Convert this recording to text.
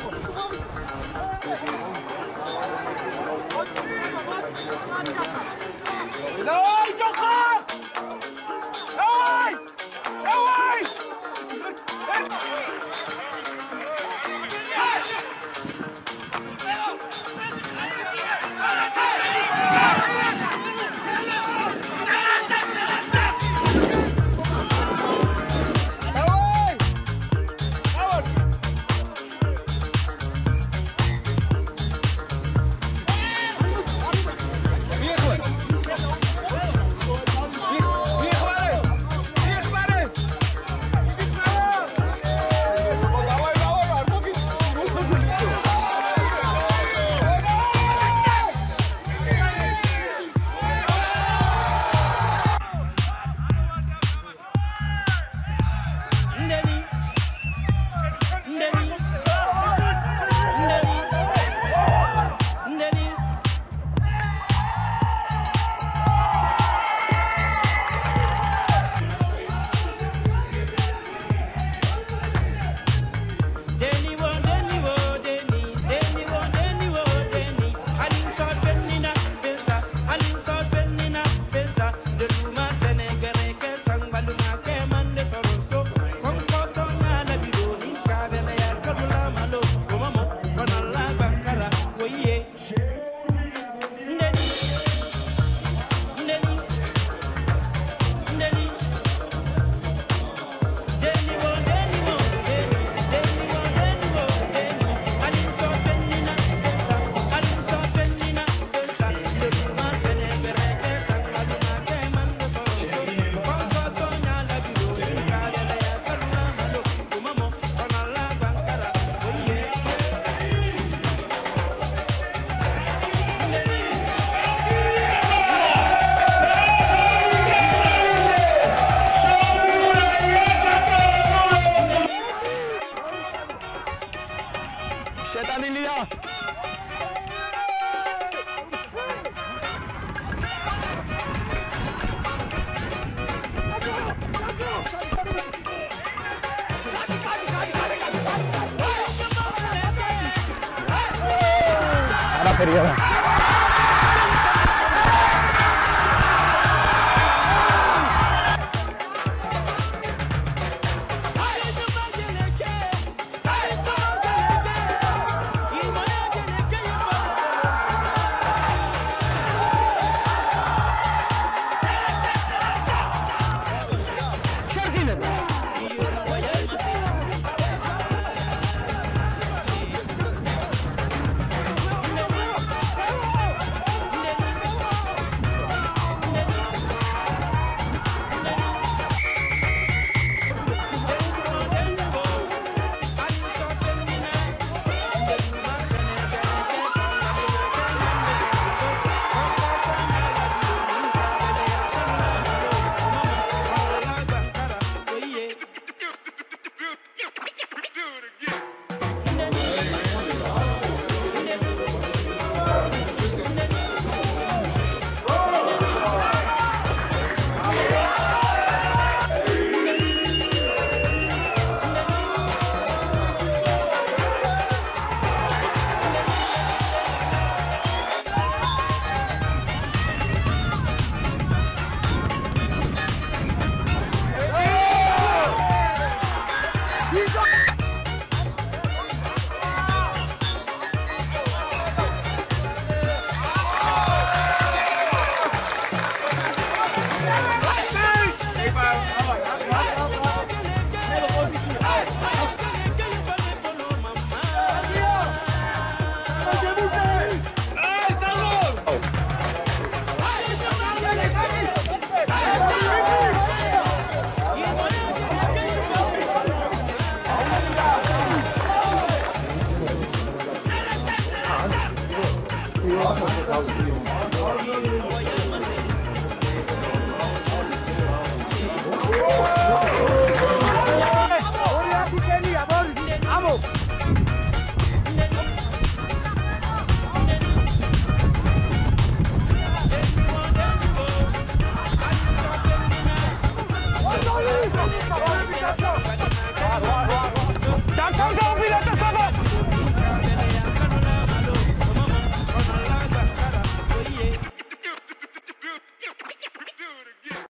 来，中锋 Iniyor. Ahora periodo. Oh, yeah.